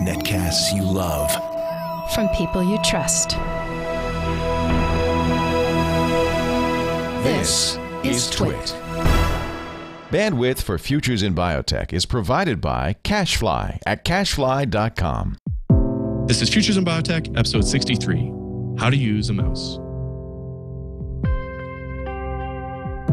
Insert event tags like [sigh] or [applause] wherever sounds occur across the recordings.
Netcasts you love. From people you trust. This is TWiT. Bandwidth for Futures in Biotech is provided by Cachefly at cachefly.com. This is Futures in Biotech, episode 63 How to Use a Mouse.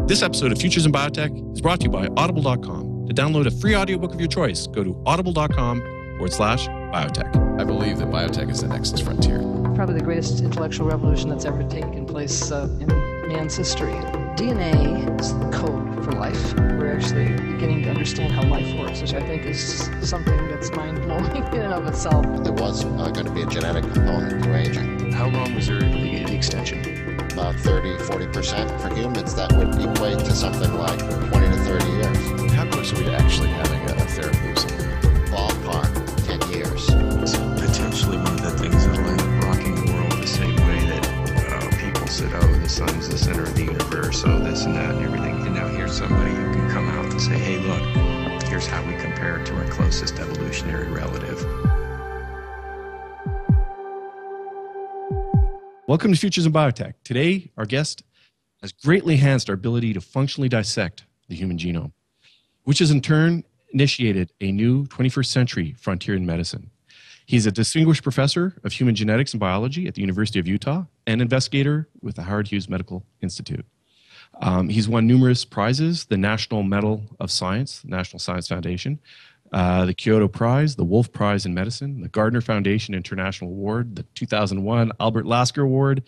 This episode of Futures in Biotech is brought to you by Audible.com. To download a free audiobook of your choice, go to audible.com forward slash biotech. I believe that biotech is the next frontier. Probably the greatest intellectual revolution that's ever taken place uh, in man's history. DNA is the code for life. We're actually beginning to understand how life works, which I think is something that's mind blowing [laughs] in and of itself. There was uh, going to be a genetic component to aging. How long was there the, the extension? About 30, 40% for humans. That would equate to something like 20 to 30 years. How close are we to actually having a, a therapy of? Ballpark, 10 years. It's potentially one of the things that like rocking the world the same way that uh, people said, oh, the sun's the center of the universe, oh, this and that and everything. And now here's somebody who can come out and say, hey, look, here's how we compare to our closest evolutionary relative. Welcome to Futures in Biotech. Today, our guest has greatly enhanced our ability to functionally dissect the human genome, which has in turn initiated a new 21st century frontier in medicine. He's a distinguished professor of human genetics and biology at the University of Utah and investigator with the Howard Hughes Medical Institute. Um, he's won numerous prizes the National Medal of Science, the National Science Foundation, uh, the Kyoto Prize, the Wolf Prize in Medicine, the Gairdner Foundation International Award, the 2001 Albert Lasker Award,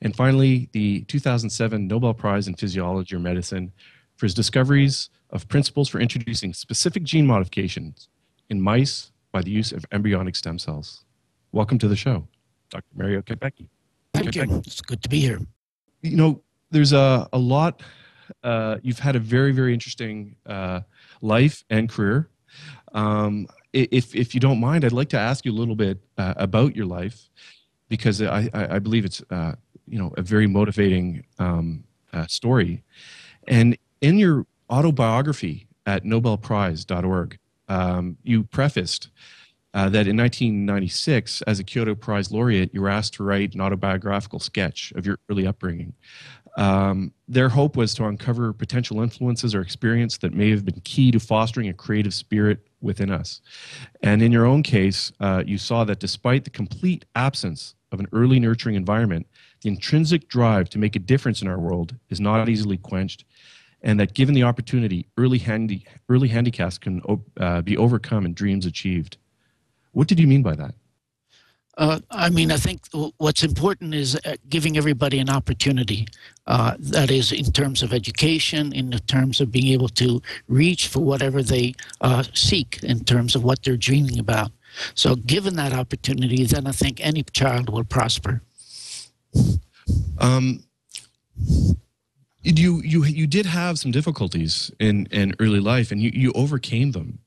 and finally the 2007 Nobel Prize in Physiology or Medicine for his discoveries of principles for introducing specific gene modifications in mice by the use of embryonic stem cells. Welcome to the show, Dr. Mario Capecchi. Thank you. It's good to be here. You know, there's a, a lot, uh, you've had a very, very interesting uh, life and career. Um, if, if you don't mind, I'd like to ask you a little bit uh, about your life because I, I, believe it's, uh, you know, a very motivating um, uh, story. And in your autobiography at nobelprize.org, um, you prefaced uh, that in 1996, as a Kyoto Prize laureate, you were asked to write an autobiographical sketch of your early upbringing. Um, their hope was to uncover potential influences or experience that may have been key to fostering a creative spirit within us. And in your own case, uh, you saw that despite the complete absence of an early nurturing environment, the intrinsic drive to make a difference in our world is not easily quenched, and that given the opportunity, early, handi- early handicaps can uh, be overcome and dreams achieved. What did you mean by that? Uh, I mean, I think what's important is uh, giving everybody an opportunity. Uh, that is, in terms of education, in the terms of being able to reach for whatever they uh, seek, in terms of what they're dreaming about. So, given that opportunity, then I think any child will prosper. Um, you you you did have some difficulties in in early life, and you you overcame them.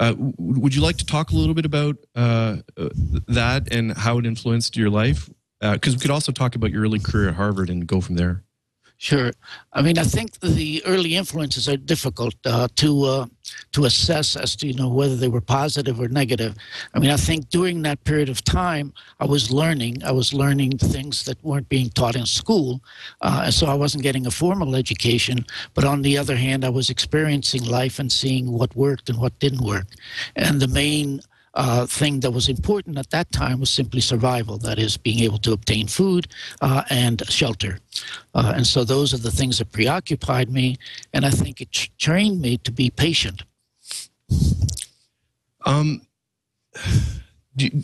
Uh, would you like to talk a little bit about uh, uh, that and how it influenced your life? Because we could also talk about your early career at Harvard and go from there. Sure. I mean, I think the early influences are difficult uh, to uh, to assess as to you know whether they were positive or negative. I mean, I think during that period of time, I was learning. I was learning things that weren't being taught in school, uh, and so I wasn't getting a formal education. But on the other hand, I was experiencing life and seeing what worked and what didn't work. And the main uh, thing that was important at that time was simply survival. That is, being able to obtain food uh, and shelter. Uh, and so those are the things that preoccupied me, and I think it trained me to be patient. Um, you-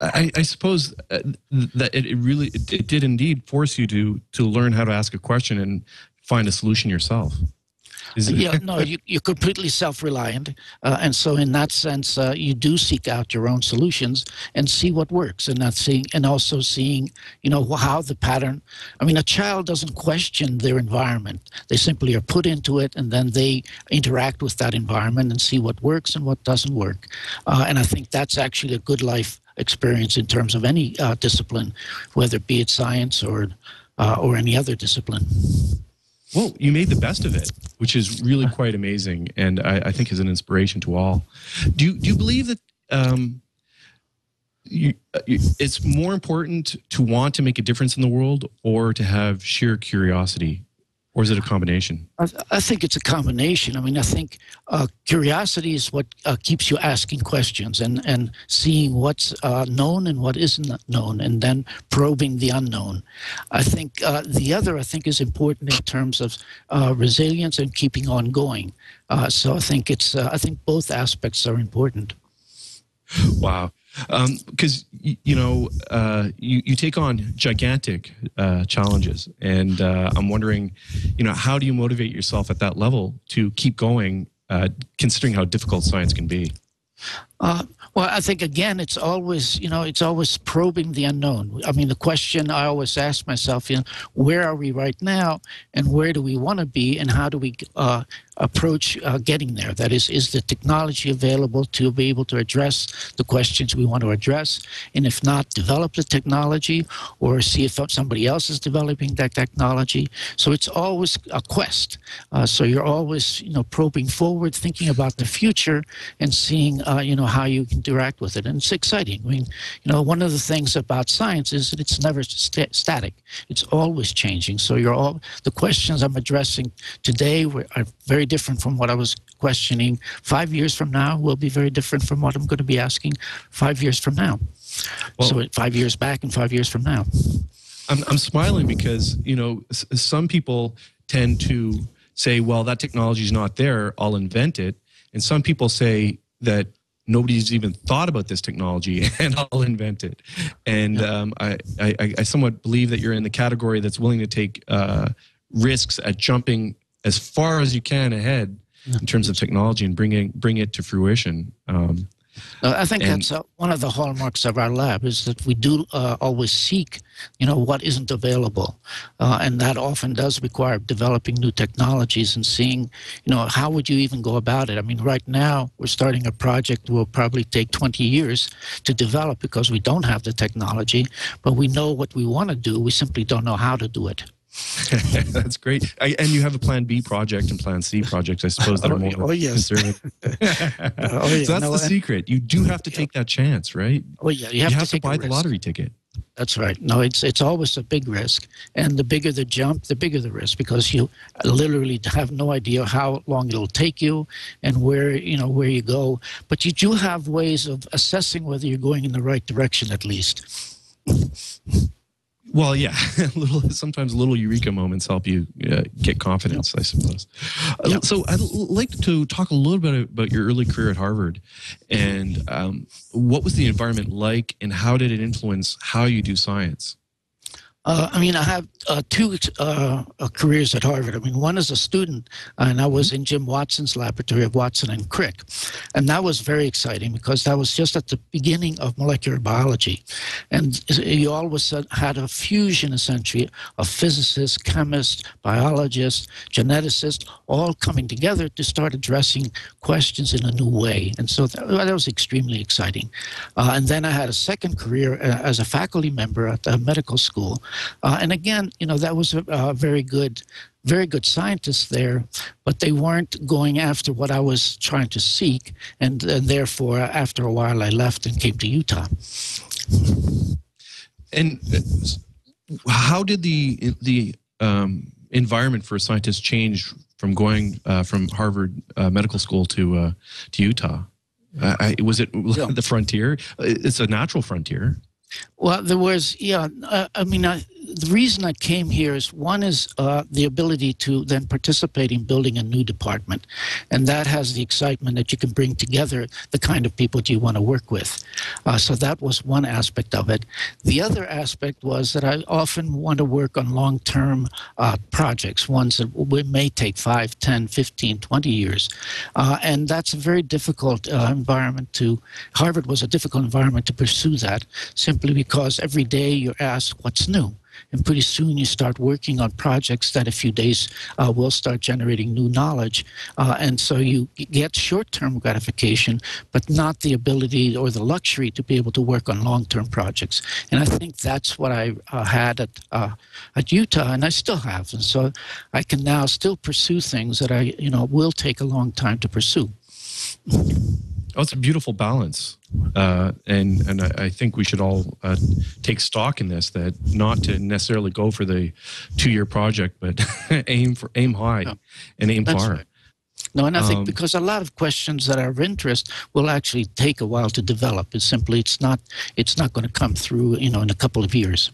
I, I suppose uh, that it, it really it, it did indeed force you to to learn how to ask a question and find a solution yourself. Yeah, no, you, you're completely self-reliant, uh, and so in that sense, uh, you do seek out your own solutions and see what works, and not seeing, and also seeing, you know, how the pattern. I mean, a child doesn't question their environment; they simply are put into it, and then they interact with that environment and see what works and what doesn't work. Uh, and I think that's actually a good life experience in terms of any uh, discipline, whether it be it science or uh, or any other discipline. Well, you made the best of it, which is really quite amazing, and I, I think is an inspiration to all. Do you, do you believe that um, you, uh, it's more important to want to make a difference in the world, or to have sheer curiosity, or is it a combination? I, I think it's a combination. I mean, I think uh, curiosity is what uh, keeps you asking questions and, and seeing what's uh, known and what isn't known, and then probing the unknown. I think uh, the other, I think, is important in terms of uh, resilience and keeping on going. Uh, so I think it's, I think both aspects are important. Wow because um, you know uh, you you take on gigantic uh, challenges, and uh, I'm wondering, you know, how do you motivate yourself at that level to keep going, uh, considering how difficult science can be? Uh, well, I think again, it's always you know, it's always probing the unknown. I mean, the question I always ask myself, you know, where are we right now, and where do we want to be, and how do we uh, approach uh, getting there? That is, is the technology available to be able to address the questions we want to address, and if not, develop the technology or see if somebody else is developing that technology. So it's always a quest. Uh, so you're always you know probing forward, thinking about the future, and seeing uh, you know how you can interact with it, and it's exciting. I mean, you know, one of the things about science is that it's never st static; it's always changing. So you're all the questions I'm addressing today are very different from what I was questioning five years from now. Will be very different from what I'm going to be asking five years from now. Well, so five years back and five years from now. I'm I'm smiling because you know some people tend to say, well, that technology is not there. I'll invent it. And some people say that nobody's even thought about this technology [laughs] and I'll invent it. And um, I, I, I, somewhat believe that you're in the category that's willing to take uh, risks at jumping as far as you can ahead in terms of technology and bringing bring it to fruition. Um, I think and, that's uh, one of the hallmarks of our lab is that we do uh, always seek, you know, what isn't available, uh, and that often does require developing new technologies and seeing, you know, how would you even go about it? I mean, right now we're starting a project that will probably take 20 years to develop because we don't have the technology, but we know what we want to do. We simply don't know how to do it. [laughs] That's great. I, and you have a Plan B project and Plan C project, I suppose, that oh, are more oh, yes. conservative. [laughs] [laughs] oh, yeah. So that's no, the secret. You do have to take that chance, right? Oh yeah, you have, you have to, to buy the lottery ticket. That's right. No, it's it's always a big risk, and the bigger the jump, the bigger the risk, because you literally have no idea how long it'll take you and where you know where you go. But you do have ways of assessing whether you're going in the right direction, at least. Well, yeah, [laughs] little sometimes little eureka moments help you uh, get confidence, I suppose. Uh. So I'd like to talk a little bit about your early career at Harvard, and um, what was the environment like, and how did it influence how you do science? Uh, I mean, I have uh, two uh, uh, careers at Harvard. I mean, one as a student, and I was in Jim Watson's laboratory of Watson and Crick. And that was very exciting because that was just at the beginning of molecular biology. And you always had a fusion, essentially, of physicists, chemists, biologists, geneticists, all coming together to start addressing questions in a new way. And so that, that was extremely exciting. Uh, and then I had a second career uh, as a faculty member at the medical school. Uh, and again, you know, that was a, a very good very good scientists there, but they weren't going after what I was trying to seek, and, and, therefore, after a while, I left and came to Utah. And uh, how did the the um, environment for scientists change from going uh, from Harvard uh, Medical School to uh, to Utah? Uh, was it yeah. [laughs] the frontier? It's a natural frontier. Well, there was, yeah. Uh, I mean, I, the reason I came here is one is uh, the ability to then participate in building a new department, and that has the excitement that you can bring together the kind of people you want to work with. Uh, so that was one aspect of it. The other aspect was that I often want to work on long-term uh, projects, ones that may take 5, 10, 15, 20 years, uh, and that's a very difficult uh, environment to. Harvard was a difficult environment to pursue that simply because every day you're asked what's new and pretty soon you start working on projects that a few days uh, will start generating new knowledge. Uh, and so you get short term gratification, but not the ability or the luxury to be able to work on long term projects. And I think that's what I uh, had at, uh, at Utah, and I still have. And so I can now still pursue things that I, you know, will take a long time to pursue. [laughs] Oh, it's a beautiful balance, uh, and and I, I, think we should all uh, take stock in this. That not to necessarily go for the two-year project, but [laughs] aim for aim high yeah. and aim That's far. Right. No, and I think um, because a lot of questions that are of interest will actually take a while to develop. It's simply it's not it's not going to come through you know in a couple of years.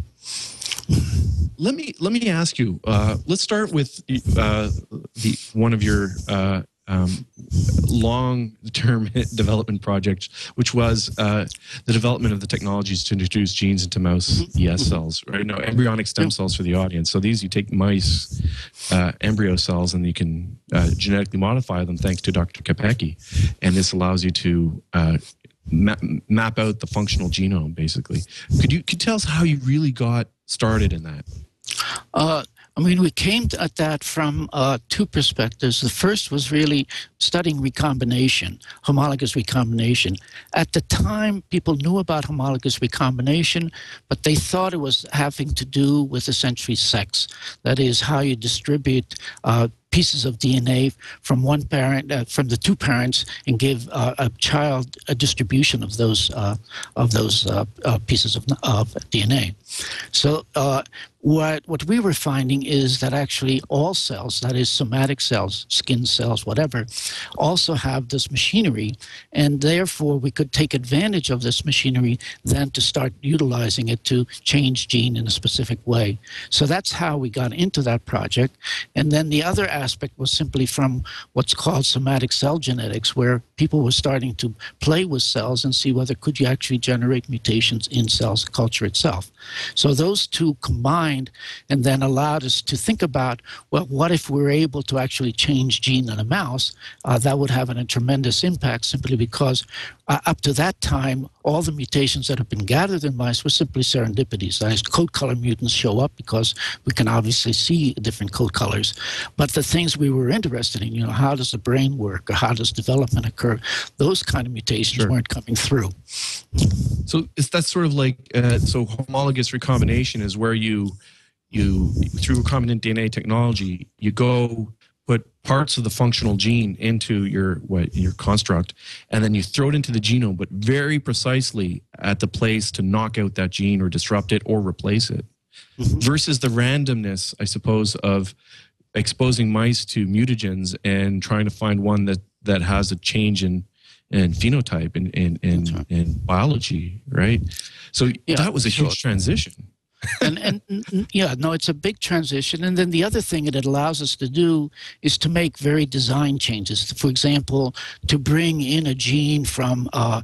Let me let me ask you. Uh, let's start with uh, the one of your uh, um, long-term [laughs] development project, which was uh, the development of the technologies to introduce genes into mouse mm-hmm. ES cells, right? No, embryonic stem cells for the audience. So these, you take mice uh, embryo cells and you can uh, genetically modify them thanks to Dr. Capecchi. And this allows you to uh, map, map out the functional genome, basically. Could you, could you tell us how you really got started in that? Uh, I mean, we came at that from uh, two perspectives. The first was really studying recombination, homologous recombination. At the time, people knew about homologous recombination, but they thought it was having to do with essentially sex. That is, how you distribute uh, pieces of DNA from one parent, uh, from the two parents, and give uh, a child a distribution of those uh, of those uh, uh, pieces of, of, DNA. So uh, what what we were finding is that actually all cells, that is somatic cells, skin cells, whatever, also have this machinery, and therefore we could take advantage of this machinery then to start utilizing it to change gene in a specific way. So that's how we got into that project, and then the other aspect was simply from what's called somatic cell genetics, where people were starting to play with cells and see whether could you actually generate mutations in cells culture itself. So those two combined and then allowed us to think about, well, what if we're able to actually change gene in a mouse? Uh, that would have an, a tremendous impact simply because uh, up to that time, all the mutations that have been gathered in mice were simply serendipities. That is, coat color mutants show up because we can obviously see different coat colors. But the things we were interested in, you know, how does the brain work or how does development occur, those kind of mutations sure. weren't coming through. So is that sort of like, uh, so homologous recombination is where you, you through recombinant DNA technology, you go put parts of the functional gene into your what your construct and then you throw it into the genome but very precisely at the place to knock out that gene or disrupt it or replace it. Mm-hmm. versus the randomness i suppose of exposing mice to mutagens and trying to find one that that has a change in in phenotype and in in, in, in biology right? So yeah, that was a huge transition and, and yeah, no, it's a big transition. And then the other thing that it allows us to do is to make very design changes. For example, to bring in a gene from uh,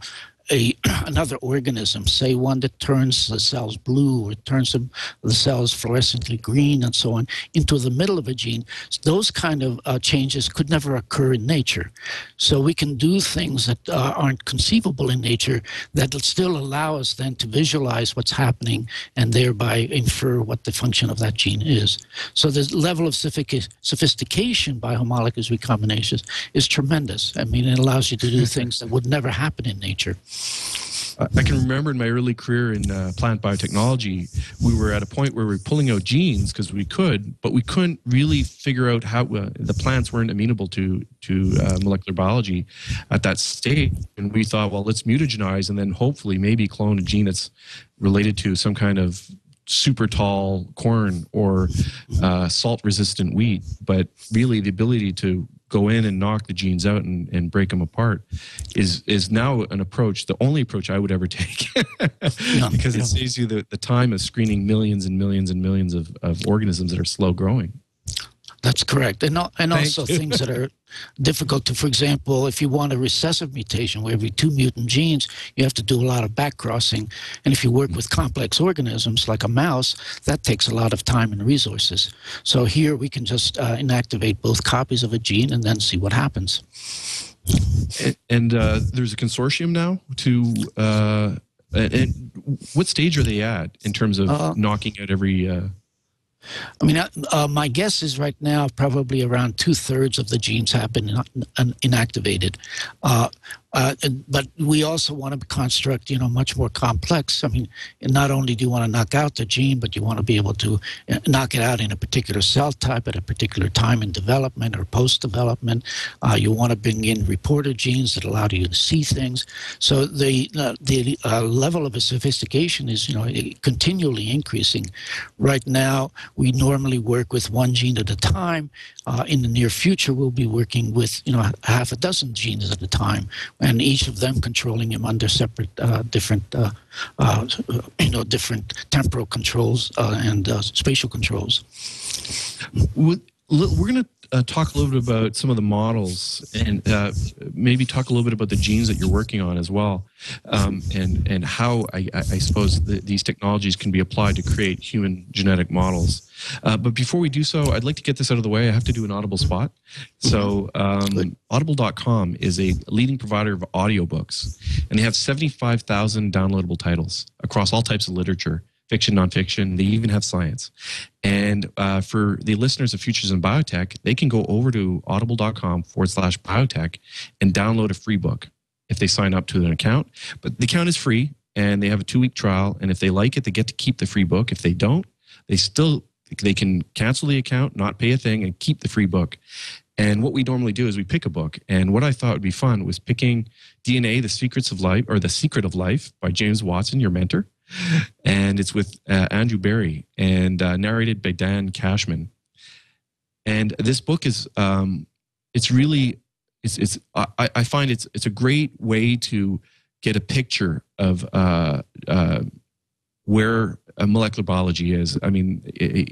a [clears throat] another organism, say one that turns the cells blue or turns them, the cells fluorescently green and so on, into the middle of a gene, those kind of uh, changes could never occur in nature. So we can do things that uh, aren't conceivable in nature that still allow us then to visualize what's happening and thereby infer what the function of that gene is. So the level of sophistication by homologous recombinations is tremendous. I mean, it allows you to do things that would never happen in nature. I can remember in my early career in uh, plant biotechnology, we were at a point where we were pulling out genes because we could, but we couldn't really figure out how uh, the plants weren't amenable to to uh, molecular biology at that state. And we thought, well, let's mutagenize and then hopefully maybe clone a gene that's related to some kind of super tall corn or uh, salt resistant wheat. But really, the ability to go in and knock the genes out and, and break them apart is is now an approach the only approach i would ever [laughs] take. Yeah, because it saves you the, the time of screening millions and millions and millions of, of organisms that are slow growing that's correct. And, and also things that are [laughs] difficult to, for example, if you want a recessive mutation where every two mutant genes, you have to do a lot of backcrossing. And if you work with complex organisms like a mouse, that takes a lot of time and resources. So here we can just uh, inactivate both copies of a gene and then see what happens. And, and uh, there's a consortium now to uh, and, what stage are they at in terms of Uh, knocking out every? I mean, uh, uh, my guess is right now probably around two thirds of the genes have been in- in- inactivated. Uh, uh, but we also want to construct, you know, much more complex. I mean, not only do you want to knock out the gene, but you want to be able to uh, knock it out in a particular cell type at a particular time in development or post development. Uh, you want to bring in reporter genes that allow you to see things. So the uh, the uh, level of sophistication is, you know, continually increasing. Right now, we normally work with one gene at a time. In the near future, we'll be working with, you know, half a dozen genes at a time and each of them controlling him under separate, uh, different, uh, uh, you know, different temporal controls uh, and uh, spatial controls. We're going to uh, talk a little bit about some of the models and uh, maybe talk a little bit about the genes that you're working on as well, um, and and how I, I suppose the, these technologies can be applied to create human genetic models. Uh, but before we do so, I'd like to get this out of the way. I have to do an Audible spot. So, um, Audible.com is a leading provider of audiobooks, and they have 75,000 downloadable titles across all types of literature fiction, nonfiction. They even have science. And uh, for the listeners of Futures in Biotech, they can go over to audible.com forward slash biotech and download a free book if they sign up to an account. But the account is free and they have a two week trial. And if they like it, they get to keep the free book. If they don't, they still they can cancel the account, not pay a thing, and keep the free book. And what we normally do is we pick a book. And what I thought would be fun was picking DNA: The Secrets of Life or The Secret of Life by James Watson, your mentor and it's with uh, Andrew Berry and uh, narrated by Dan Cashman. And this book is um, it's really it's it's I, I find it's it's a great way to get a picture of uh, uh, where molecular biology is. I mean,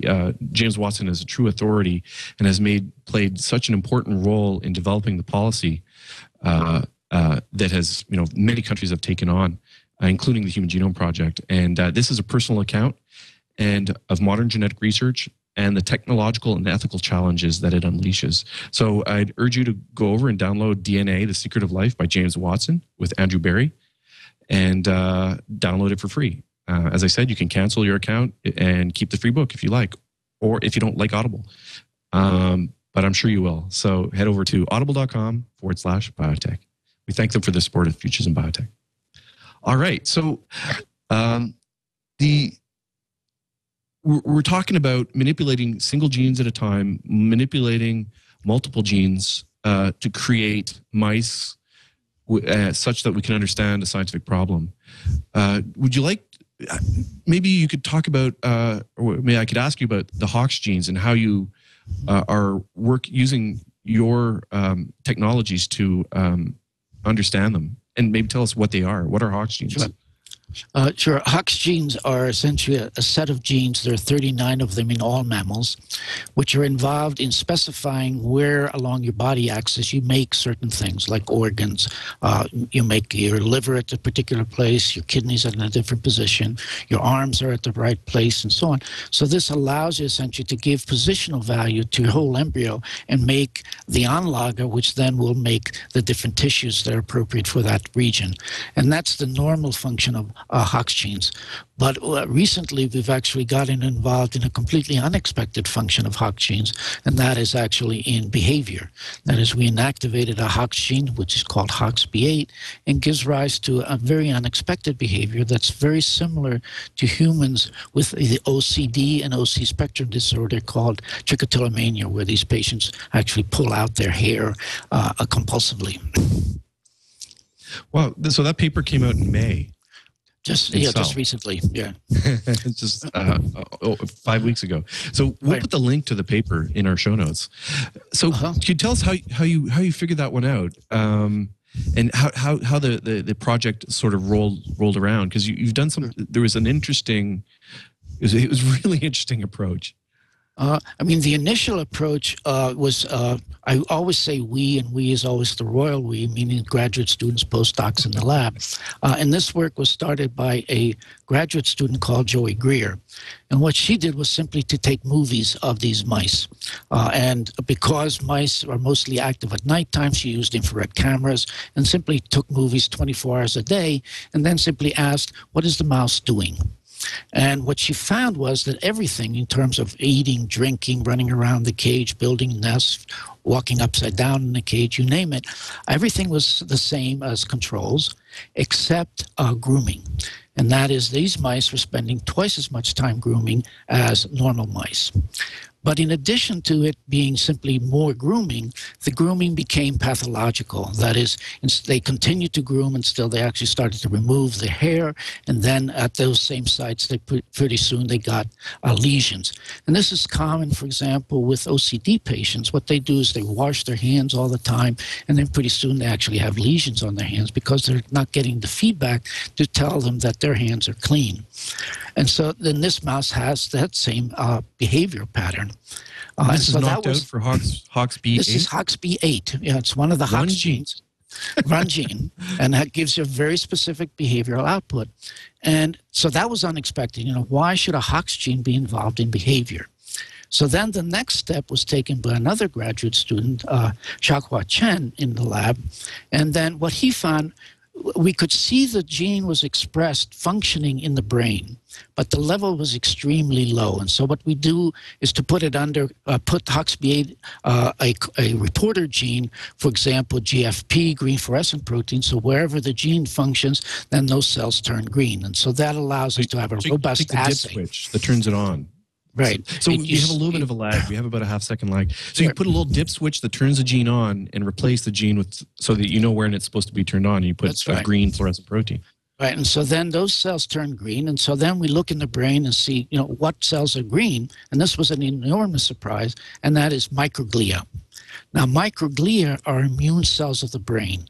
uh, James Watson is a true authority and has made played such an important role in developing the policy uh, that has you know many countries have taken on uh, including the Human Genome Project. And uh, this is a personal account and of modern genetic research and the technological and ethical challenges that it unleashes. So I'd urge you to go over and download DNA: The Secret of Life by James Watson with Andrew Berry, and uh, download it for free. Uh, as I said, you can cancel your account and keep the free book if you like, or if you don't like Audible. Um, but I'm sure you will. So head over to audible.com forward slash biotech. We thank them for the support of Futures in Biotech. All right. So um, the we're, talking about manipulating single genes at a time, manipulating multiple genes uh, to create mice uh, such that we can understand a scientific problem. Uh, would you like? Maybe you could talk about, uh, or maybe I could ask you about the Hox genes and how you uh, are work using your um, technologies to um, understand them and maybe tell us what they are. What are Hox genes? Sure. Uh, sure. Hox genes are essentially a, a, set of genes. There are 39 of them in all mammals, which are involved in specifying where along your body axis you make certain things, like organs. Uh, you make your liver at a particular place, your kidneys at a different position, your arms are at the right place, and so on. So this allows you essentially to give positional value to your whole embryo and make the anlage, which then will make the different tissues that are appropriate for that region. And that's the normal function of uh, Hox genes. But uh, recently, we've actually gotten involved in a completely unexpected function of Hox genes, and that is actually in behavior. That is, we inactivated a Hox gene, which is called HOXB8, and gives rise to a very unexpected behavior that's very similar to humans with the OCD and OC spectrum disorder called trichotillomania, where these patients actually pull out their hair uh, compulsively. Wow! So that paper came out in May. Just yeah, just recently, yeah. [laughs] just uh, oh, five weeks ago. So we'll right. put the link to the paper in our show notes. So uh-huh. can you tell us how how you how you figured that one out, um, and how how how the, the the project sort of rolled rolled around? Because you, you've done some. There was an interesting. It was, it was [laughs] really interesting approach. Uh, I mean, the initial approach uh, was uh, I always say we, and we is always the royal we, meaning graduate students, postdocs in the lab. Uh, and this work was started by a graduate student called Joy Greer. And what she did was simply to take movies of these mice. Uh, and because mice are mostly active at nighttime, she used infrared cameras and simply took movies 24 hours a day and then simply asked, What is the mouse doing? And what she found was that everything in terms of eating, drinking, running around the cage, building nests, walking upside down in the cage, you name it, everything was the same as controls except uh, grooming. And that is these mice were spending twice as much time grooming as normal mice. But in addition to it being simply more grooming, the grooming became pathological. That is, they continued to groom and still they actually started to remove the hair. And then at those same sites, they pretty soon they got uh, lesions. And this is common, for example, with OCD patients. What they do is they wash their hands all the time. And then pretty soon they actually have lesions on their hands because they're not getting the feedback to tell them that their hands are clean. And so then this mouse has that same uh, behavior pattern. Uh, this is so knocked was, out for Hox, HOXB8? This is HOXB8. Yeah, it's one of the Hox genes. run gene, and that gives you a very specific behavioral output. And so that was unexpected. You know, why should a Hox gene be involved in behavior? So then the next step was taken by another graduate student, uh, Chen, in the lab. And then what he found we could see the gene was expressed functioning in the brain, but the level was extremely low. And so what we do is to put it under, uh, put HOXB8, uh, a, a reporter gene, for example, GFP, green fluorescent protein. So wherever the gene functions, then those cells turn green. And so that allows us to have a so robust assay. switch that turns it on. Right. So, so you, have a little bit of a lag. We have about a half second lag. So you put a little dip switch that turns the gene on and replace the gene with so that you know when it's supposed to be turned on. And you put That's a right. green fluorescent protein. Right. And so then those cells turn green. And so then we look in the brain and see, you know, what cells are green. And this was an enormous surprise, and that is microglia. Now, microglia are immune cells of the brain.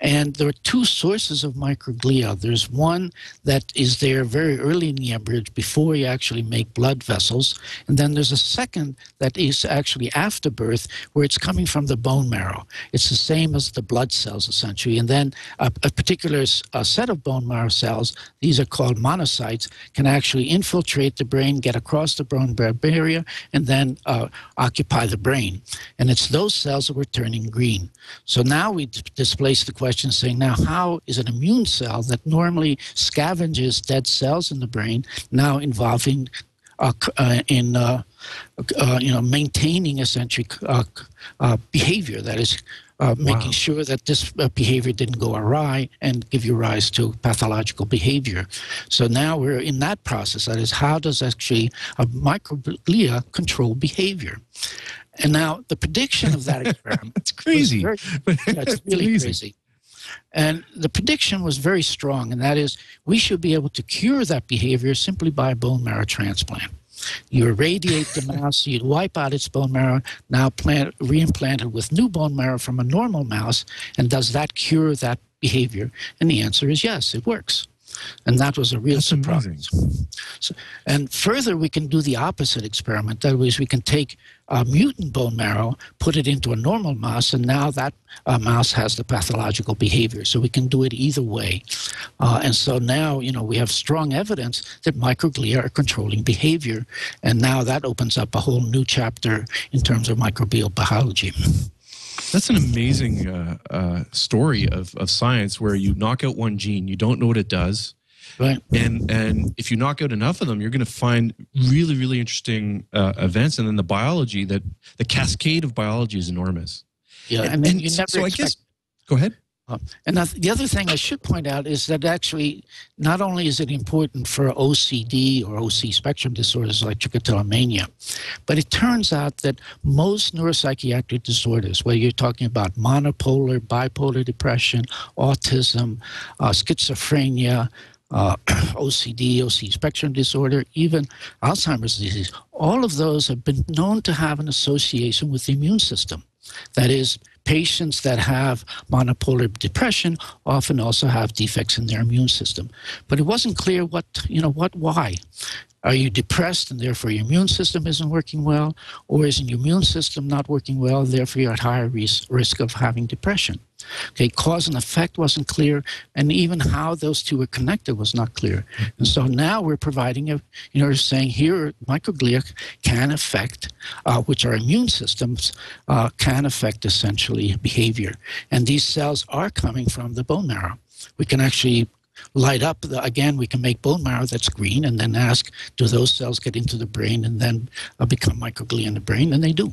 And there are two sources of microglia. There's one that is there very early in the embryo before you actually make blood vessels. And then there's a second that is actually after birth where it's coming from the bone marrow. It's the same as the blood cells, essentially. And then a, a particular a set of bone marrow cells, these are called monocytes, can actually infiltrate the brain, get across the bone barrier, and then uh, occupy the brain. And it's those cells that were turning green. So now we display the question saying, now, how is an immune cell that normally scavenges dead cells in the brain now involving uh, uh, in uh, uh you know maintaining essentially uh, uh, behavior that is wow. making sure that this behavior didn't go awry and give you rise to pathological behavior. So now we're in that process. That is, how does actually a microglia control behavior? And now the prediction of that experiment. It's [laughs] crazy. Very, yeah, it's [laughs] really crazy. And the prediction was very strong, and that is we should be able to cure that behavior simply by a bone marrow transplant. You irradiate the mouse, you wipe out its bone marrow, now plant, reimplant it with new bone marrow from a normal mouse, and does that cure that behavior? And the answer is yes, it works. And that was a real That's surprise. So, and further, we can do the opposite experiment. That is, we can take a mutant bone marrow, put it into a normal mouse, and now that uh, mouse has the pathological behavior. So we can do it either way. Uh, and so now, you know, we have strong evidence that microglia are controlling behavior. And now that opens up a whole new chapter in terms of microglial biology. That's an amazing uh, uh, story of, of science where you knock out one gene, you don't know what it does. Right. And and if you knock out enough of them, you're going to find really really interesting uh, events, and then the biology that the cascade of biology is enormous. Yeah, and, and then you never. So expect, I guess. Go ahead. Uh, and the other thing I should point out is that actually, not only is it important for OCD or OC spectrum disorders like trichotillomania, but it turns out that most neuropsychiatric disorders, whether you're talking about monopolar, bipolar depression, autism, uh, schizophrenia, uh, [clears throat] OCD, OC spectrum disorder, even Alzheimer's disease, all of those have been known to have an association with the immune system. That is, patients that have monopolar depression often also have defects in their immune system. But it wasn't clear what, you know, what, why. Are you depressed and therefore your immune system isn't working well? Or is your immune system not working well, therefore you're at higher risk, of having depression? Okay, cause and effect wasn't clear, and even how those two were connected was not clear. And so now we're providing a, you know, saying here microglia can affect, uh, which are immune systems, uh, can affect essentially behavior. And these cells are coming from the bone marrow. We can actually light up. Again we can make bone marrow that's green and then ask do those cells get into the brain and then uh, become microglia in the brain? And they do.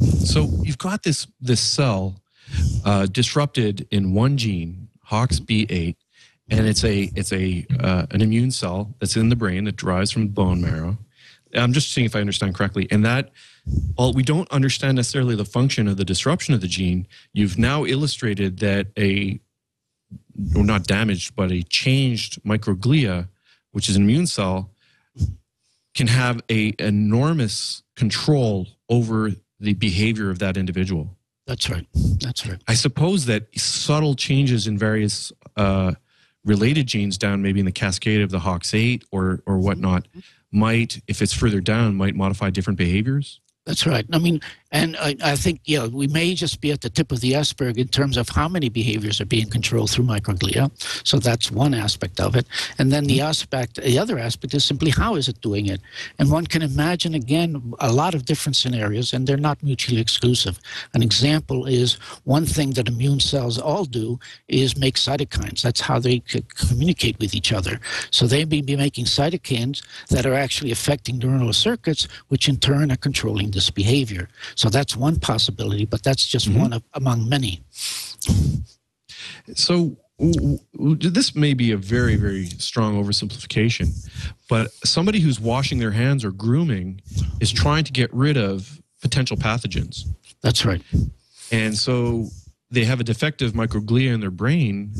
So you've got this this cell uh, disrupted in one gene hoxb8 and it's a it's a uh, an immune cell that's in the brain that derives from bone marrow. I'm just seeing if i understand correctly. And that while we don't understand necessarily the function of the disruption of the gene you've now illustrated that a or not damaged, but a changed microglia, which is an immune cell, can have a enormous control over the behavior of that individual. That's right. That's right. I suppose that subtle changes in various uh, related genes down, maybe in the cascade of the HOX8 or or whatnot, might, if it's further down, might modify different behaviors. That's right. I mean, and I, I, think, yeah, we may just be at the tip of the iceberg in terms of how many behaviors are being controlled through microglia. So that's one aspect of it. And then the aspect, the other aspect is simply how is it doing it? And one can imagine, again, a lot of different scenarios, and they're not mutually exclusive. An example is one thing that immune cells all do is make cytokines. That's how they communicate with each other. So they may be making cytokines that are actually affecting neuronal circuits, which in turn are controlling this behavior. So that's one possibility, but that's just mm-hmm. one of, among many. So this may be a very, very strong oversimplification, but somebody who's washing their hands or grooming is trying to get rid of potential pathogens. That's right. And so they have a defective microglia in their brain,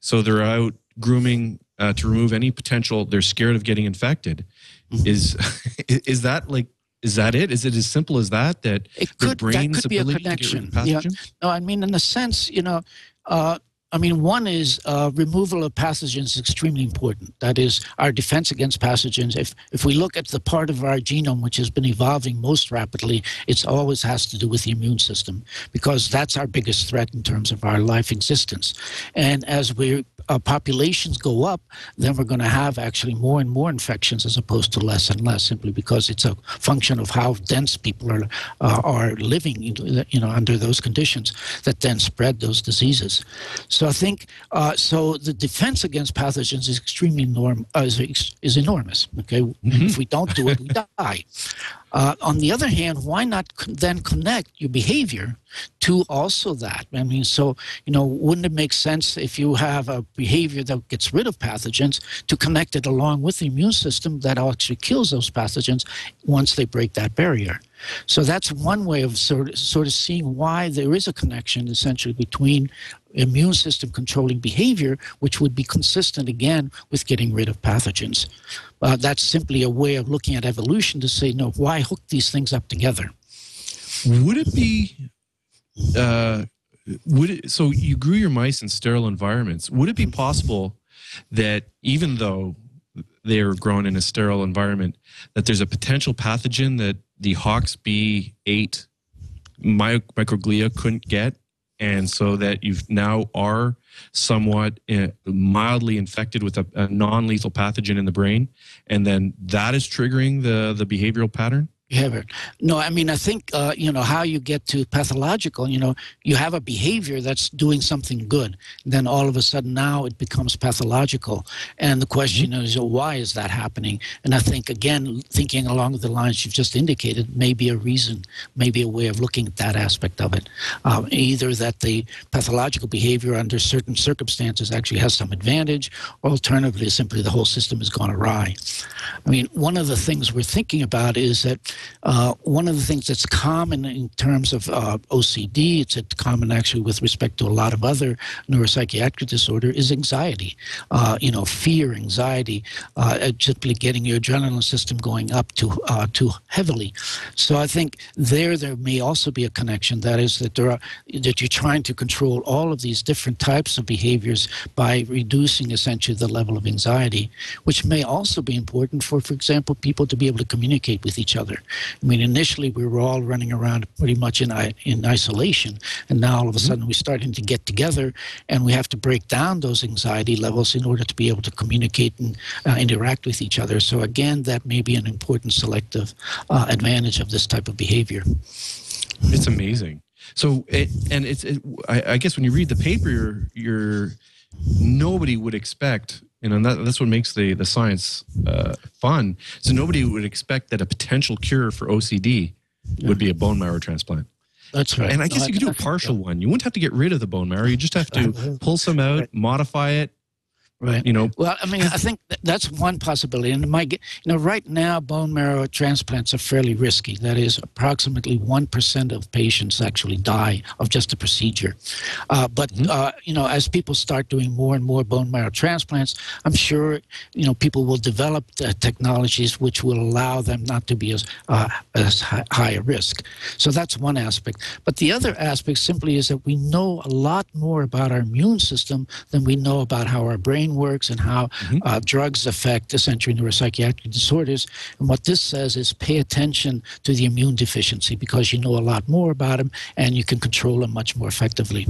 so they're out grooming uh, to remove any potential. They're scared of getting infected. Mm-hmm. Is [laughs] is that like is that it? Is it as simple as that? That it could, brain's that could be a connection. Yeah. No, I mean, in a sense, you know, uh, I mean, one is uh, removal of pathogens is extremely important. That is our defense against pathogens. If if we look at the part of our genome which has been evolving most rapidly, it always has to do with the immune system because that's our biggest threat in terms of our life existence. And as we uh, populations go up, then we're going to have actually more and more infections as opposed to less and less, simply because it's a function of how dense people are uh, are living, you know, under those conditions that then spread those diseases. So I think uh, so. The defense against pathogens is extremely norm uh, is, is enormous. Okay, mm-hmm. if we don't do it, we [laughs] die. Uh, on the other hand, why not then connect your behavior to also that? I mean, so, you know, wouldn't it make sense if you have a behavior that gets rid of pathogens to connect it along with the immune system that actually kills those pathogens once they break that barrier? So that's one way of sort of, sort of seeing why there is a connection essentially between immune system controlling behavior, which would be consistent again with getting rid of pathogens. Uh, that's simply a way of looking at evolution to say, no, why hook these things up together? Would it be, uh, would it, so you grew your mice in sterile environments. Would it be possible that even though they are grown in a sterile environment, that there's a potential pathogen that the HOXB8 microglia couldn't get and so that you now are somewhat uh, mildly infected with a, a non-lethal pathogen in the brain and then that is triggering the the behavioral pattern behavior. No, I mean, I think, uh, you know, how you get to pathological, you know, you have a behavior that's doing something good. Then all of a sudden now it becomes pathological. And the question mm-hmm. is, why is that happening? And I think, again, thinking along the lines you've just indicated, maybe a reason, maybe a way of looking at that aspect of it. Um, either that the pathological behavior under certain circumstances actually has some advantage, or alternatively, simply the whole system has gone awry. I mean, one of the things we're thinking about is that Uh, one of the things that's common in terms of uh, OCD, it's common actually with respect to a lot of other neuropsychiatric disorder, is anxiety. Uh, you know, fear, anxiety, uh, simply getting your adrenaline system going up too uh, too heavily. So I think there there may also be a connection. That is that there are that you're trying to control all of these different types of behaviors by reducing essentially the level of anxiety, which may also be important for, for example, people to be able to communicate with each other. I mean, initially we were all running around pretty much in in isolation, and now all of a mm-hmm. sudden we're starting to get together, and we have to break down those anxiety levels in order to be able to communicate and uh, interact with each other. So again, that may be an important selective uh, advantage of this type of behavior. It's amazing. So, it, and it's, it, I, I, guess when you read the paper, you're, you're nobody would expect, you know, that, that's what makes the, the science uh, fun. So nobody would expect that a potential cure for OCD yeah. would be a bone marrow transplant. That's right. And I guess no, you could do a partial one. You wouldn't have to get rid of the bone marrow. You just have to [laughs] pull some out, modify it, Right. You know. Well, I mean, I think that's one possibility. And my, you know, right now, bone marrow transplants are fairly risky. That is, approximately one percent of patients actually die of just a procedure. Uh, but mm-hmm. uh, you know, as people start doing more and more bone marrow transplants, I'm sure you know people will develop technologies which will allow them not to be as uh, as high a risk. So that's one aspect. But the other aspect simply is that we know a lot more about our immune system than we know about how our brain works and how mm-hmm. uh, drugs affect essentially neuropsychiatric disorders. And what this says is pay attention to the immune deficiency because you know a lot more about them and you can control them much more effectively.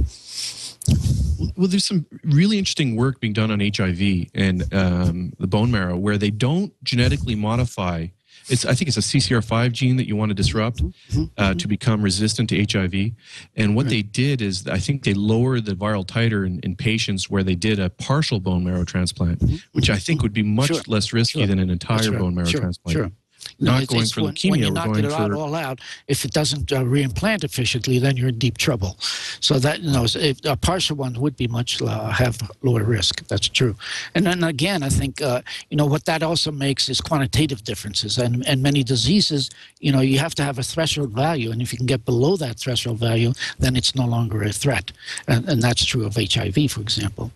Well, there's some really interesting work being done on HIV and um, the bone marrow where they don't genetically modify it's I think it's a CCR5 gene that you want to disrupt mm-hmm. uh, to become resistant to HIV. And what right. they did is I think they lowered the viral titer in, in, patients where they did a partial bone marrow transplant, mm-hmm. which I think would be much sure. less risky sure. than an entire right. bone marrow transplant. Sure not it's, going it's for when, leukemia. When you knock it for... all out, if it doesn't uh, reimplant efficiently, then you're in deep trouble. So that you know, if a partial one would be much uh, have lower risk. That's true. And then again, I think uh, you know what that also makes is quantitative differences. And and many diseases, you know, you have to have a threshold value, and if you can get below that threshold value, then it's no longer a threat. And, and that's true of HIV, for example.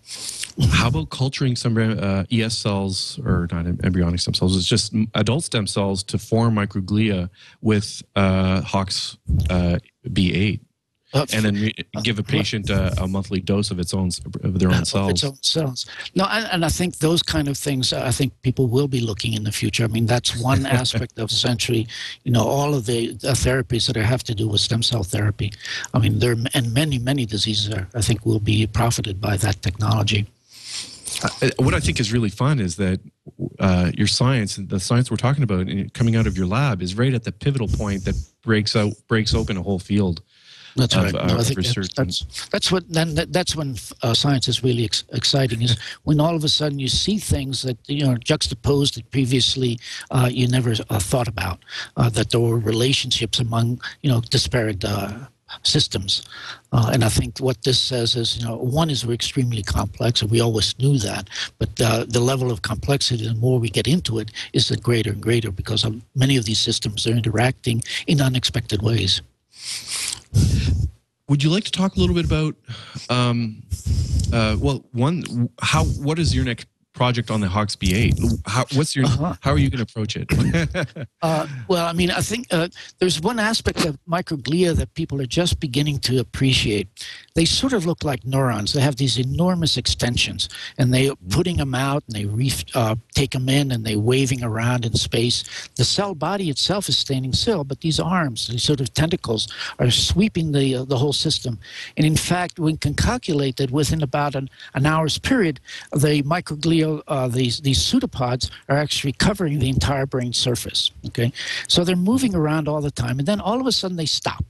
How about culturing some uh, ES cells or not embryonic stem cells? It's just adult stem cells to form microglia with uh, Hox uh, B8. Uh, and then re- give a patient a, a, monthly dose of its own of their own cells. its own cells. No, and, and, I think those kind of things. I think people will be looking in the future. I mean, that's one [laughs] aspect of essentially, you know, all of the, the, therapies that have to do with stem cell therapy. I mean, there and many many diseases are, I think will be profited by that technology. Uh, what I think is really fun is that uh, your science, the science we're talking about, coming out of your lab, is right at the pivotal point that breaks out, breaks open a whole field. That's of, right. No, I think research. That's, that's, what then that, that's when uh, science is really ex- exciting is when all of a sudden you see things that you know juxtaposed that previously uh, you never uh, thought about uh, that there were relationships among you know disparate uh, systems. Uh, and I think what this says is, you know, one is we're extremely complex, and we always knew that. But uh, the level of complexity, the more we get into it, is the greater and greater because many of these systems are interacting in unexpected ways. Would you like to talk a little bit about, um, uh, well, one, how, what is your next project on the Hox B8. How, what's your, uh-huh. how are you going to approach it? [laughs] uh, well, I mean, I think uh, there's one aspect of microglia that people are just beginning to appreciate. They sort of look like neurons. They have these enormous extensions, and they mm-hmm. putting them out, and they uh, take them in, and they waving around in space. The cell body itself is standing still, but these arms, these sort of tentacles, are sweeping the uh, the whole system. And in fact, we can calculate that within about an, an hour's period, the microglia uh, these these pseudopods are actually covering the entire brain surface. Okay, so they're moving around all the time, and then all of a sudden they stop.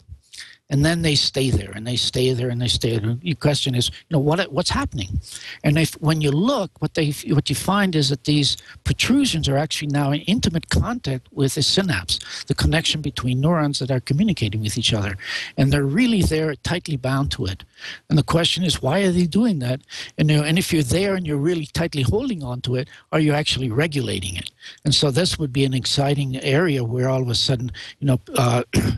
And then they stay there and they stay there and they stay there. Your question is, you know, what what's happening? And if when you look, what they what you find is that these protrusions are actually now in intimate contact with the synapse, the connection between neurons that are communicating with each other, and they're really there, tightly bound to it. And the question is, why are they doing that? And you know, and if you're there and you're really tightly holding on to it, are you actually regulating it? And so this would be an exciting area where all of a sudden, you know. Uh, [clears throat]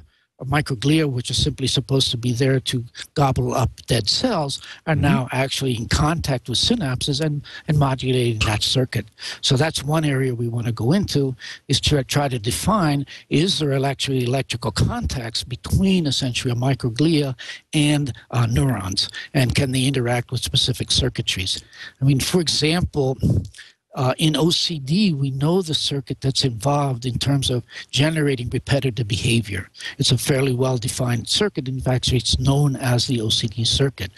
microglia, which is simply supposed to be there to gobble up dead cells, are mm-hmm. now actually in contact with synapses and, and modulating that circuit. So that's one area we want to go into is to try to define is there actually electrical contacts between essentially a microglia and uh, neurons, and can they interact with specific circuitries? I mean, for example, uh, in OCD, we know the circuit that's involved in terms of generating repetitive behavior. It's a fairly well defined circuit. In fact, it's known as the OCD circuit.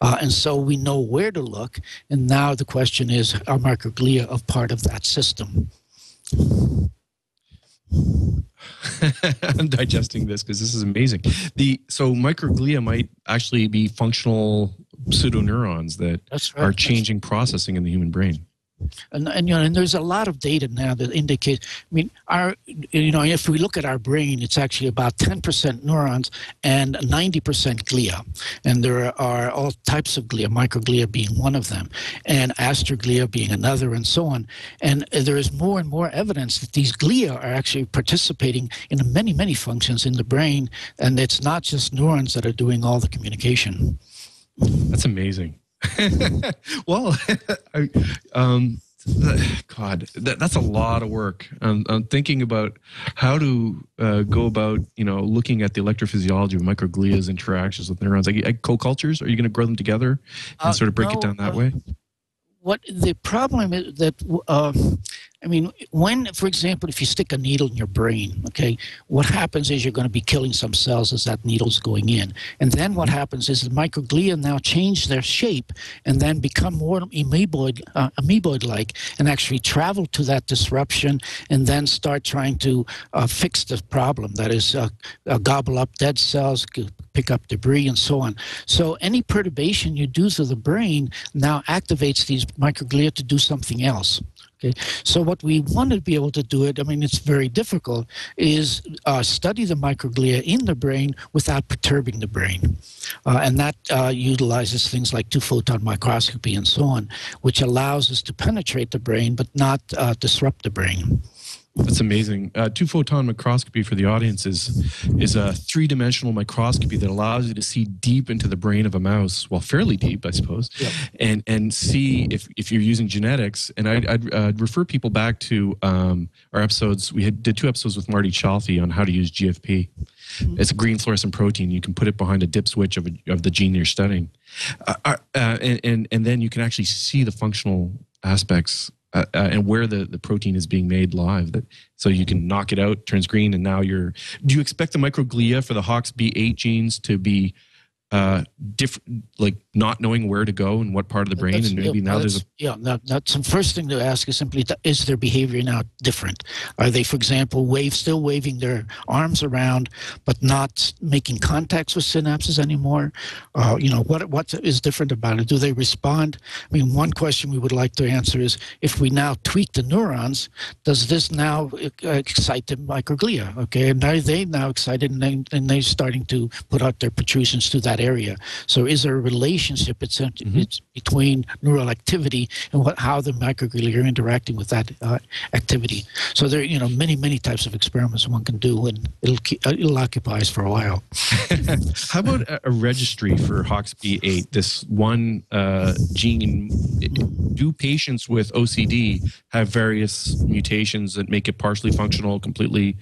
Uh, and so we know where to look. And now the question is are microglia a part of that system? [laughs] I'm digesting this because this is amazing. The so microglia might actually be functional pseudoneurons that right. are changing processing in the human brain. And, and you know, and there's a lot of data now that indicates. I mean, our you know, if we look at our brain, it's actually about 10% neurons and 90% glia, and there are all types of glia, microglia being one of them, and astroglia being another, and so on. And there is more and more evidence that these glia are actually participating in many, many functions in the brain, and it's not just neurons that are doing all the communication. That's amazing. [laughs] well, [laughs] I, um, God, that, that's a lot of work. I'm, I'm thinking about how to uh, go about, you know, looking at the electrophysiology of microglia's interactions with neurons. Like, like co-cultures, are you going to grow them together and uh, sort of break no, it down that uh, way? What the problem is that uh, I mean, when, for example, if you stick a needle in your brain, okay, what happens is you're going to be killing some cells as that needle's going in. And then what happens is the microglia now change their shape and then become more amoeboid, uh, amoeboid-like and actually travel to that disruption and then start trying to uh, fix the problem. That is, uh, uh gobble up dead cells, pick up debris, and so on. So any perturbation you do to the brain now activates these microglia to do something else. Okay, so what we want to be able to do it, I mean, it's very difficult, is uh, study the microglia in the brain without perturbing the brain. Uh, and that uh, utilizes things like two photon microscopy and so on, which allows us to penetrate the brain but not uh, disrupt the brain. That's amazing. Uh, two photon microscopy for the audience is is a three dimensional microscopy that allows you to see deep into the brain of a mouse, well, fairly deep, I suppose, yep. and and see if, if you're using genetics. And I'd, I'd uh, refer people back to um, our episodes. We had, did two episodes with Marty Chalfie on how to use GFP. Mm-hmm. It's a green fluorescent protein. You can put it behind a dip switch of, a, of the gene you're studying, uh, uh, uh and, and and then you can actually see the functional aspects uh, uh, and where the, the protein is being made live that so you can knock it out turns green and now you're do you expect the microglia for the hoxb8 genes to be uh different like not knowing where to go and what part of the brain that's, and maybe yeah, now there's a yeah now, that's the first thing to ask is simply is their behavior now different? Are they for example wave still waving their arms around but not making contacts with synapses anymore? Uh, you know what what is different about it? Do they respond? I mean one question we would like to answer is if we now tweak the neurons does this now excite the microglia? Okay and are they now excited and, they, and they're starting to put out their protrusions to that that area. So is there a relationship it's, mm-hmm. it's between neural activity and what, how the microglia are interacting with that uh, activity? So there are you know many many types of experiments one can do, and it'll uh, it'll occupy us for a while. [laughs] how about a, a, registry for HOXB8? This one uh, gene. Do patients with OCD have various mutations that make it partially functional, completely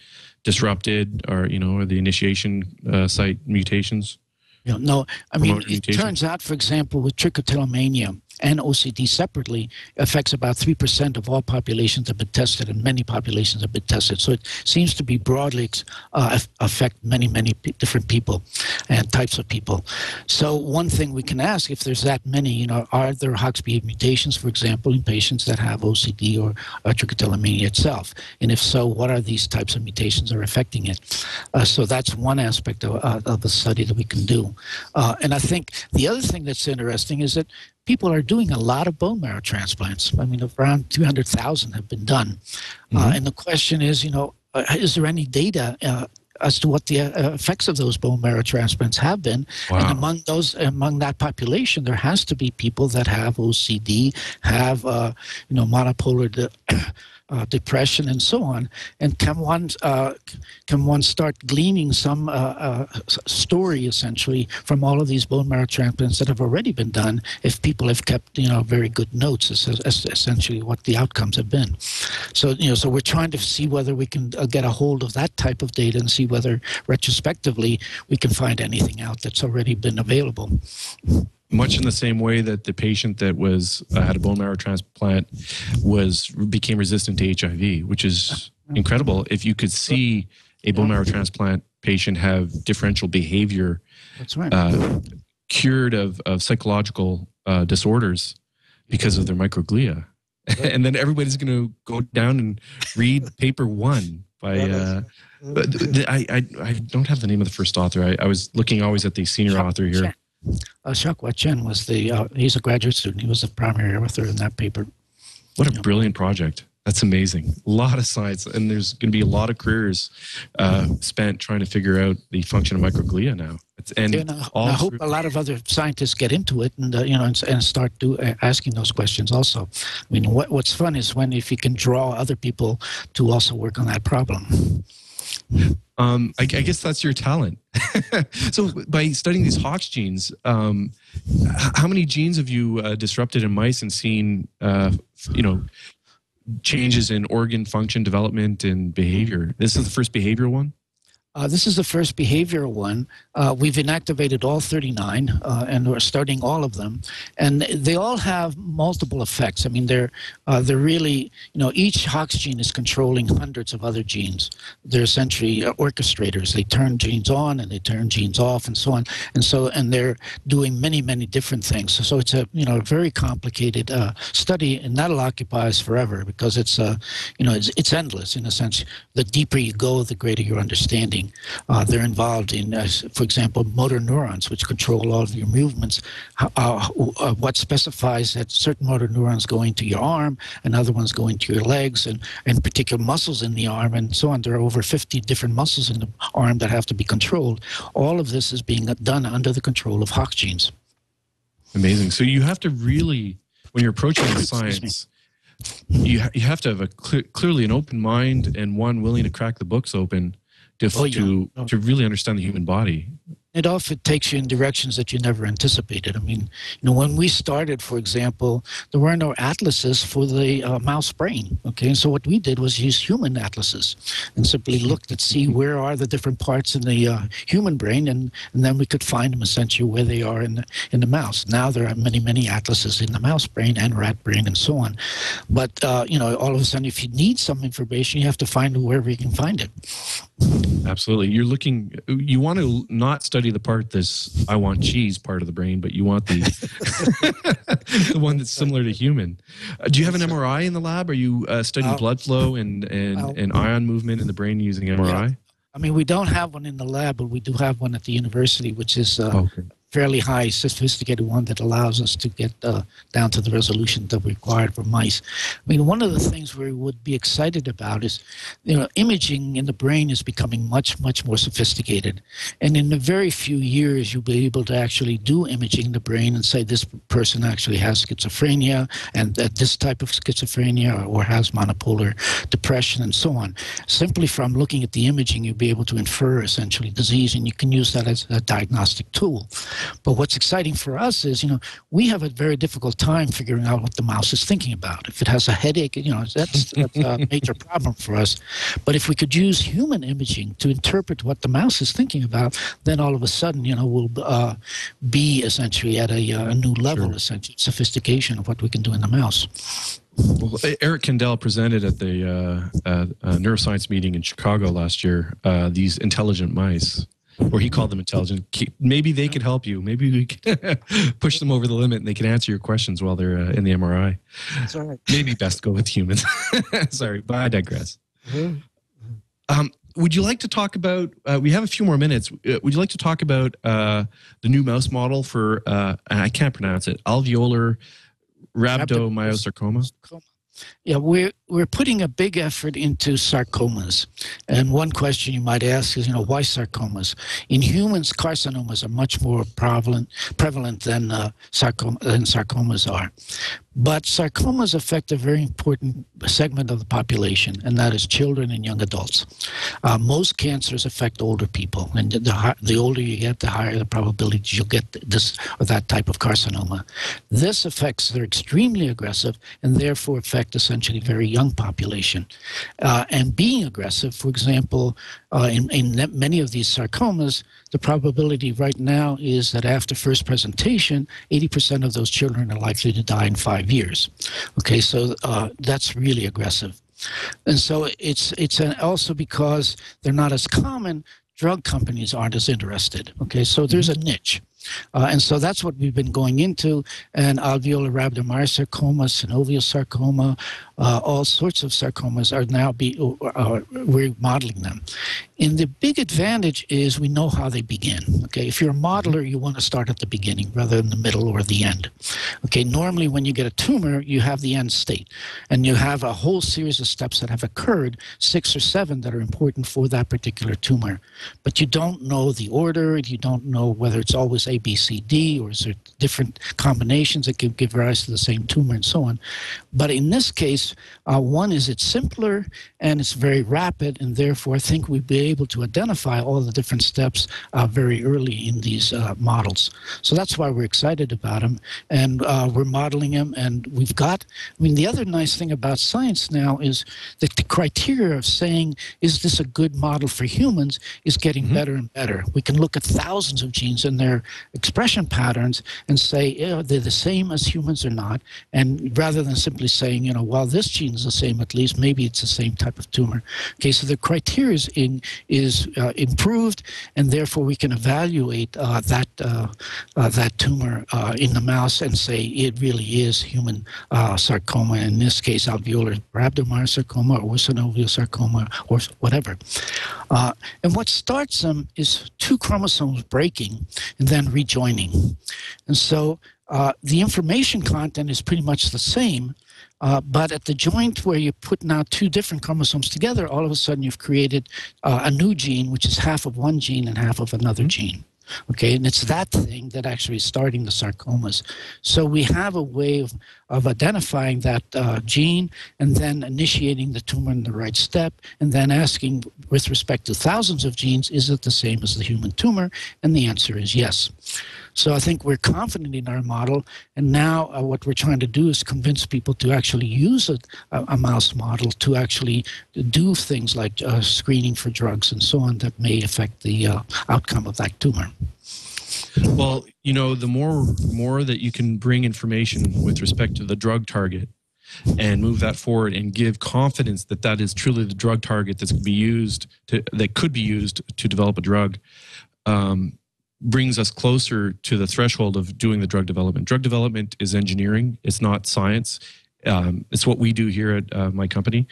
disrupted, or you know, or the initiation uh, site mutations? You know, no, I mean, it turns out, for example, with trichotillomania, and OCD separately affects about 3% of all populations that have been tested, and many populations have been tested. So it seems to be broadly uh, affect many, many different people and types of people. So one thing we can ask, if there's that many, you know, are there HOXB mutations, for example, in patients that have OCD or, or trichotillomania itself? And if so, what are these types of mutations that are affecting it? Uh, so that's one aspect of, uh, of the study that we can do. Uh, and I think the other thing that's interesting is that people are doing a lot of bone marrow transplants. I mean, around 200,000 have been done. Uh, mm-hmm. and the question is, you know, uh, is there any data uh, as to what the uh, effects of those bone marrow transplants have been. Wow. And among those, among that population, there has to be people that have OCD, have uh, you know monopolar uh, depression, and so on. And can one uh, can one start gleaning some uh, uh, story essentially from all of these bone marrow transplants that have already been done? If people have kept you know very good notes, essentially what the outcomes have been. So you know, so we're trying to see whether we can uh, get a hold of that type of data and see whether retrospectively we can find anything out that's already been available much in the same way that the patient that was uh, had a bone marrow transplant was became resistant to HIV, which is incredible. If you could see a bone marrow transplant patient have differential behavior, that's right, uh, cured of of psychological uh, disorders because of their microglia, [laughs] and then everybody's going to go down and read paper one by. Uh, but I, I I don't have the name of the first author. I, I was looking always at the senior author here. Uh, Xiaohua Chen was the, uh, he's a graduate student. He was the primary author in that paper. What a yeah. brilliant project. That's amazing. A lot of science, and there's going to be a lot of careers uh, spent trying to figure out the function of microglia now. It's, and, yeah, I, hope a lot of other scientists get into it and uh, you know and, and start do, uh, asking those questions also. I mean, what, what's fun is when if you can draw other people to also work on that problem. Um, I, I, guess that's your talent. [laughs] so by studying these Hox genes, um, how many genes have you uh, disrupted in mice and seen, uh, you know, changes in organ function, development, and behavior? This is the first behavioral one. Uh, this is the first behavioral one. Uh, we've inactivated all 39, uh, and we're starting all of them, and they all have multiple effects. I mean, they're uh, they're really you know each Hox gene is controlling hundreds of other genes. They're essentially orchestrators. They turn genes on and they turn genes off, and so on. And so and they're doing many many different things. So, it's a you know a very complicated uh, study, and that'll occupy us forever because it's uh you know it's, it's endless in a sense. The deeper you go, the greater your understanding. Uh, they're involved in, uh, for example, motor neurons, which control all of your movements. Uh, uh, what specifies that certain motor neurons go into your arm and other ones go into your legs and, and particular muscles in the arm and so on. There are over 50 different muscles in the arm that have to be controlled. All of this is being done under the control of Hox genes. Amazing. So you have to really, when you're approaching the science, you, ha- you have to have a cl- clearly an open mind and one willing to crack the books open to, oh, yeah. to, oh. to really understand the human body it often takes you in directions that you never anticipated. I mean, you know, when we started, for example, there were no atlases for the uh, mouse brain. Okay, and so what we did was use human atlases and simply looked at see where are the different parts in the uh, human brain, and, and then we could find them essentially where they are in the, in the mouse. Now there are many many atlases in the mouse brain and rat brain and so on. But uh, you know, all of a sudden, if you need some information, you have to find wherever you can find it. Absolutely, you're looking. You want to not study study the part that's I want cheese part of the brain, but you want the [laughs] the one that's similar to human. Uh, do you have an MRI in the lab? Are you uh, studying uh, blood flow and and, and ion movement in the brain using MRI? I mean, we don't have one in the lab, but we do have one at the university, which is uh, okay fairly high, sophisticated one that allows us to get uh, down to the resolution that we required for mice. I mean, one of the things we would be excited about is, you know, imaging in the brain is becoming much, much more sophisticated. And in a very few years, you'll be able to actually do imaging in the brain and say this person actually has schizophrenia and that this type of schizophrenia or has monopolar depression and so on. Simply from looking at the imaging, you'll be able to infer essentially disease, and you can use that as a diagnostic tool. But what's exciting for us is, you know, we have a very difficult time figuring out what the mouse is thinking about. If it has a headache, you know, that's, that's a [laughs] major problem for us. But if we could use human imaging to interpret what the mouse is thinking about, then all of a sudden, you know, we'll uh, be essentially at a, uh, a new level, sure. essentially, sophistication of what we can do in the mouse. Well, Eric Kandel presented at the uh, uh, neuroscience meeting in Chicago last year uh, these intelligent mice, or he called them intelligent. Maybe they could help you. Maybe we could [laughs] push them over the limit and they can answer your questions while they're uh, in the MRI. That's right. Maybe best go with humans. [laughs] Sorry, but I digress. Mm-hmm. Um, would you like to talk about? Uh, we have a few more minutes. Uh, would you like to talk about uh, the new mouse model for? Uh, I can't pronounce it. Alveolar rhabdomyosarcoma. Yeah, we're we're putting a big effort into sarcomas, and one question you might ask is, you know, why sarcomas? In humans, carcinomas are much more prevalent prevalent than uh, than sarcomas are. But sarcomas affect a very important segment of the population, and that is children and young adults. Uh, most cancers affect older people, and the, the older you get, the higher the probability you'll get this or that type of carcinoma. This affects, they're extremely aggressive, and therefore affect essentially very young population. Uh, and being aggressive, for example, uh, in, in many of these sarcomas, the probability right now is that after first presentation, 80% of those children are likely to die in five years. Okay, so uh, that's really aggressive. And so it's it's an, also because they're not as common, drug companies aren't as interested. Okay, so there's a niche. Uh, and so that's what we've been going into. And alveolar rhabdomyosarcoma, synovial sarcoma, uh, all sorts of sarcomas are now be uh, we're modeling them. And the big advantage is we know how they begin. Okay, if you're a modeler, you want to start at the beginning rather than the middle or the end. Okay, normally when you get a tumor, you have the end state, and you have a whole series of steps that have occurred, six or seven that are important for that particular tumor. But you don't know the order. You don't know whether it's always A, B, C, D, or is there different combinations that can give rise to the same tumor and so on. But in this case, uh, one is it's simpler and it's very rapid, and therefore I think we'd be able to identify all the different steps uh, very early in these uh, models. So that's why we're excited about them, and uh, we're modeling them, and we've got. I mean, the other nice thing about science now is that the criteria of saying is this a good model for humans is getting mm-hmm. better and better. We can look at thousands of genes and their expression patterns and say they're the same as humans or not, and rather than simply saying, you know, well, this gene is the same, at least maybe it's the same type of tumor. Okay, so the criteria is in is uh, improved, and therefore we can evaluate uh, that uh, uh that tumor uh, in the mouse and say it really is human uh, sarcoma. In this case, alveolar rhabdomyosarcoma or synovial sarcoma or whatever. and what starts them is two chromosomes breaking and then rejoining, and so. Uh, the information content is pretty much the same, uh, but at the joint where you put now two different chromosomes together, all of a sudden you've created uh, a new gene, which is half of one gene and half of another mm-hmm. gene. Okay, and it's that thing that actually is starting the sarcomas. So we have a way of, of identifying that uh, gene and then initiating the tumor in the right step, and then asking, with respect to thousands of genes, is it the same as the human tumor? And the answer is yes. So I think we're confident in our model, and now uh, what we're trying to do is convince people to actually use a, a mouse model to actually do things like uh, screening for drugs and so on that may affect the uh, outcome of that tumor. Well, you know, the more more that you can bring information with respect to the drug target and move that forward and give confidence that that is truly the drug target that's be used to that could be used to develop a drug um, brings us closer to the threshold of doing the drug development. Drug development is engineering, it's not science. Um, it's what we do here at uh, my company,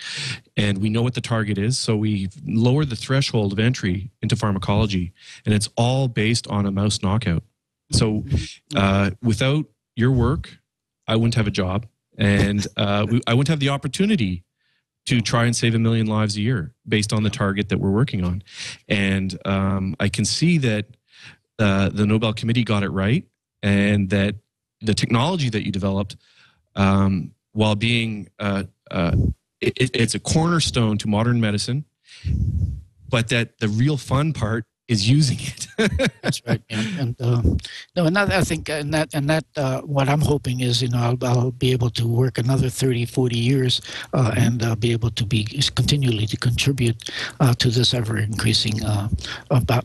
and we know what the target is. So we lower the threshold of entry into pharmacology, and it's all based on a mouse knockout. So uh, without your work, I wouldn't have a job, and uh, we, I wouldn't have the opportunity to try and save a million lives a year based on the target that we're working on. And um, I can see that uh, the Nobel Committee got it right, and that the technology that you developed, um, while being uh, uh, it, it's a cornerstone to modern medicine, but that the real fun part is using it. [laughs] That's right. And, and uh, no, and that, I think, and that, and that, uh, what I'm hoping is, you know, I'll, I'll be able to work another 30, 40 years uh, Mm-hmm. and uh, be able to be continually to contribute uh, to this ever increasing uh,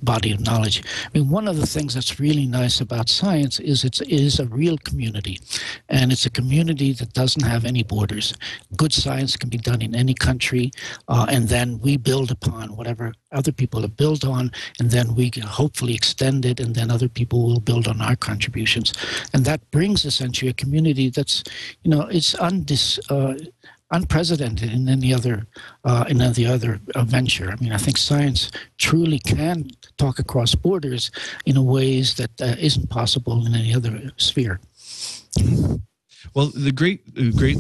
body of knowledge. I mean, one of the things that's really nice about science is it's, it is a real community, and it's a community that doesn't have any borders. Good science can be done in any country, uh, and then we build upon whatever other people have built on, and then we can hopefully extend it, and then other people will build on our contributions, and that brings essentially a community that's, you know, it's undis. Uh, unprecedented in any other uh, in any other uh, venture. I mean, I think science truly can talk across borders in ways that uh, isn't possible in any other sphere. Well, the great, great,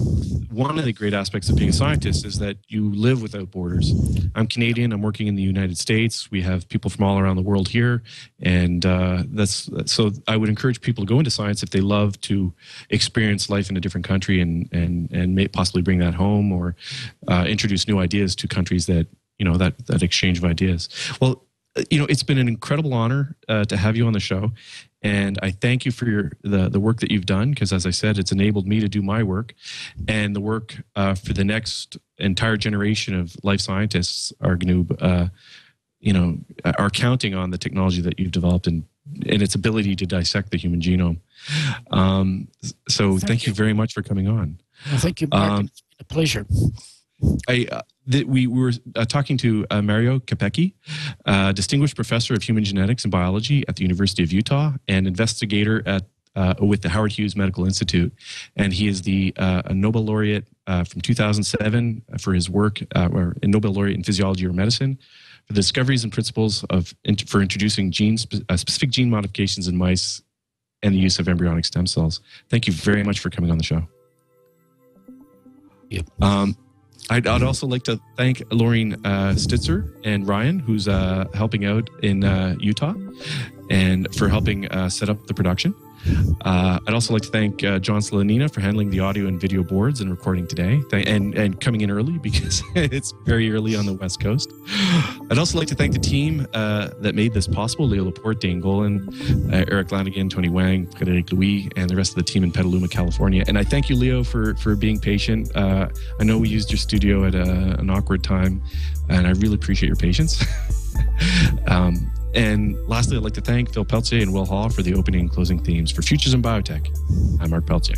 one of the great aspects of being a scientist is that you live without borders. I'm Canadian. I'm working in the United States. We have people from all around the world here, and uh, that's so. I would encourage people to go into science if they love to experience life in a different country and and and may possibly bring that home or uh, introduce new ideas to countries that you know that that exchange of ideas. Well, you know, it's been an incredible honor uh, to have you on the show, and I thank you for your the the work that you've done because, as I said, it's enabled me to do my work, and the work uh, for the next entire generation of life scientists are going to, uh, you know, are counting on the technology that you've developed and and its ability to dissect the human genome. Um, so, thank, Thank you you. very much for coming on. Well, thank you, Mark. Um, it's been a pleasure. I, uh, that we were uh, talking to uh, Mario Capecchi, uh, distinguished professor of human genetics and biology at the University of Utah and investigator at uh, with the Howard Hughes Medical Institute, and he is the uh, a Nobel laureate uh, from 2007 for his work, uh, or a Nobel laureate in physiology or medicine, for the discoveries and principles of int- for introducing gene spe- uh, specific gene modifications in mice and the use of embryonic stem cells. Thank you very much for coming on the show. Yep. Um, I'd, I'd also like to thank Laureen uh, Stitzer and Ryan, who's uh, helping out in uh, Utah, and for helping uh, set up the production. Uh, I'd also like to thank uh, John Solanina for handling the audio and video boards and recording today, Th- and and coming in early [laughs] because it's very early on the West Coast. I'd also like to thank the team uh, that made this possible: Leo Laporte, Dane Golan, uh, Eric Lanigan, Tony Wang, Frederic Louis, and the rest of the team in Petaluma, California. And I thank you, Leo, for for being patient. Uh, I know we used your studio at a, an awkward time, and I really appreciate your patience. [laughs] um, and lastly, I'd like to thank Phil Peltier and Will Hall for the opening and closing themes for Futures in Biotech. I'm Mark Peltier.